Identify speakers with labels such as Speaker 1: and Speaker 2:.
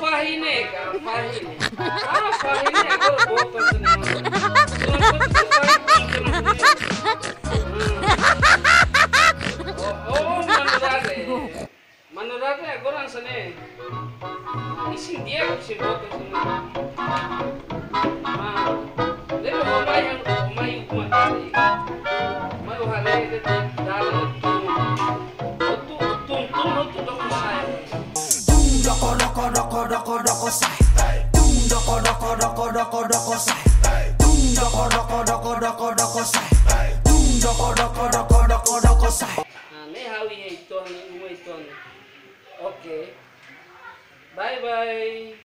Speaker 1: Farrinega, farrinega. Ah, farrinega, boa também. Agoran sa ne. Ising dia ko si boto sa naman. Ma, lelo mo may ang may kumatari. May uhare, dala ito. Utu, utu, utu, utu, utu, sayang.
Speaker 2: Dung doko doko doko doko doko sai. Dung doko doko doko doko doko sai. Dung doko doko doko doko doko sai. Dung doko doko doko doko doko sai.
Speaker 1: Ah, may hawi niya ito, ano mo ito. Okay. Bye-bye.